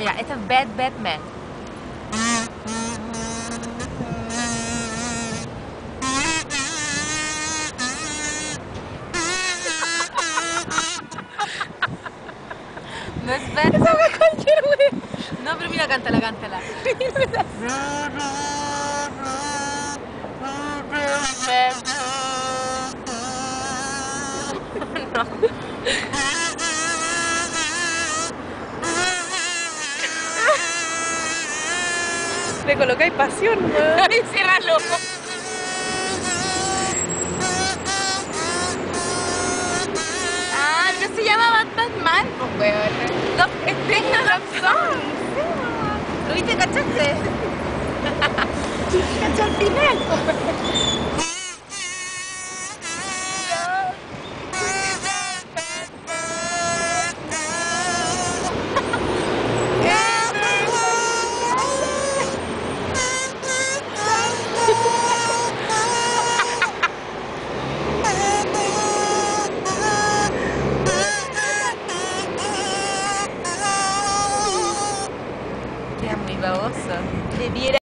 Mira, esta es Bad Batman. No es Bad Esa wea cualquier. No, pero mira, cántala, cántala. Le colocáis pasión, weón. Ay, ciérralo. Ah, no se llama Batman, pues, weón. Love Eternal Love Song. ¿Lo viste, cachaste? Cacha al final, muy baboso. Debiera